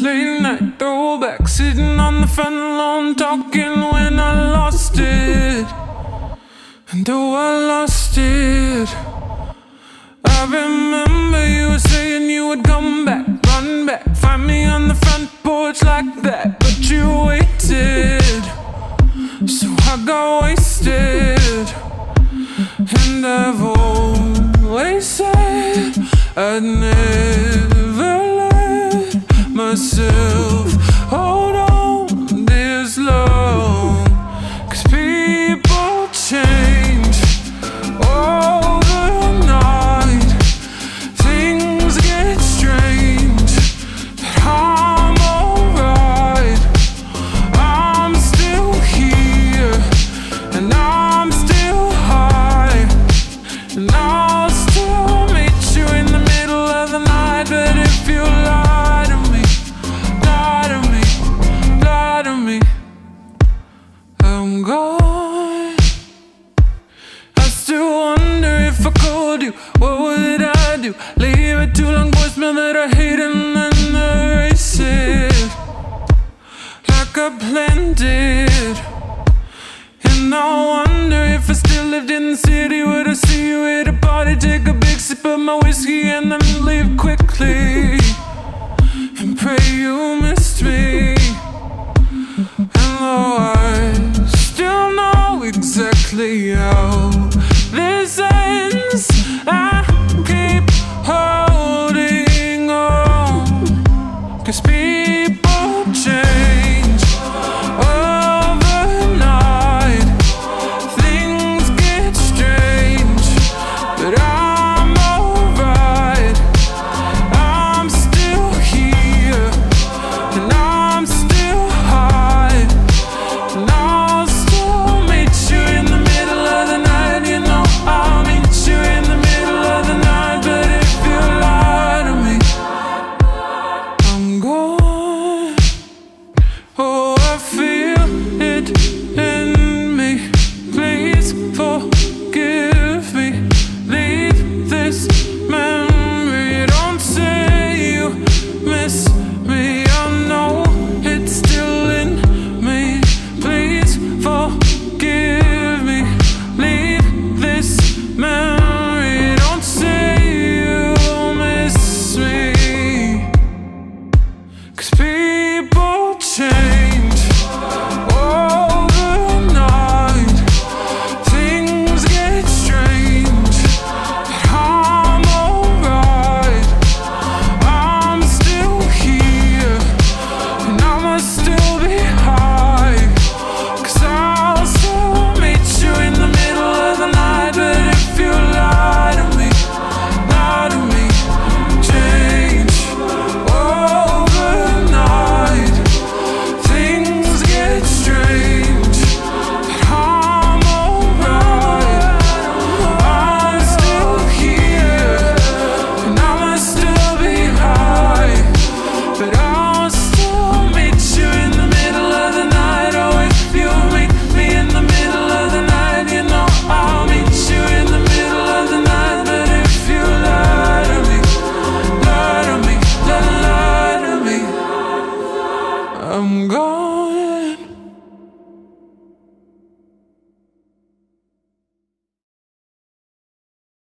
Late night throwback, sitting on the front lawn, talking when I lost it. And though I lost it, I remember you were saying you would come back, run back, find me on the front porch like that. But you waited, so I got wasted. And I've always said I'd never myself. I'm gone I still wonder if I called you What would I do? Leave a too long voicemail that I hate And then erase it. Like I planned it. And I wonder if I still lived in the city Would I see you at a party Take a big sip of my whiskey And then leave quickly? And pray you miss the yard. it, it.